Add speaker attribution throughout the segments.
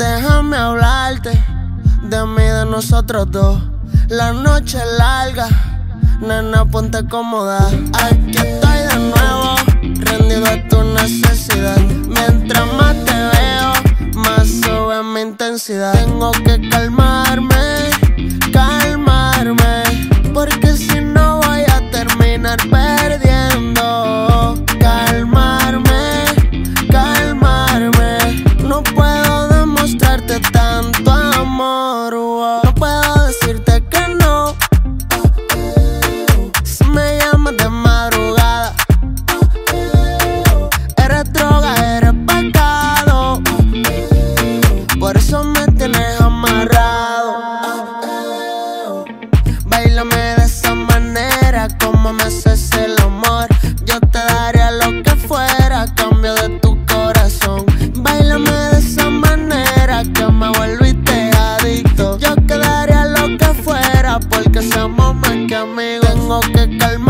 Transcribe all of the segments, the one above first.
Speaker 1: Déjame hablarte de mí, de nosotros dos. La noche es larga, nena, ponte cómoda. Aquí estoy de nuevo, rendido a tu necesidad. Mientras más te veo, más sube mi intensidad. Tengo que calmarme, como me haces el amor. Yo te daría lo que fuera a cambio de tu corazón. Bailame de esa manera que me volviste adicto. Yo quedaría lo que fuera porque somos más que amigos. Tengo que calmarme,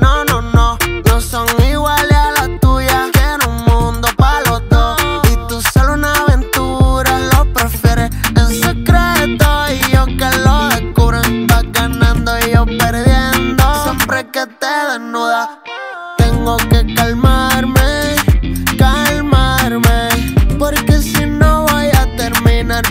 Speaker 1: no, no, no, no son iguales a las tuyas. Quiero un mundo para los dos. Y tú solo una aventura, lo prefieres en secreto. Y yo que lo descubren, vas ganando y yo perdiendo. Siempre que te desnudas, tengo que calmarme, calmarme. Porque si no voy a terminar.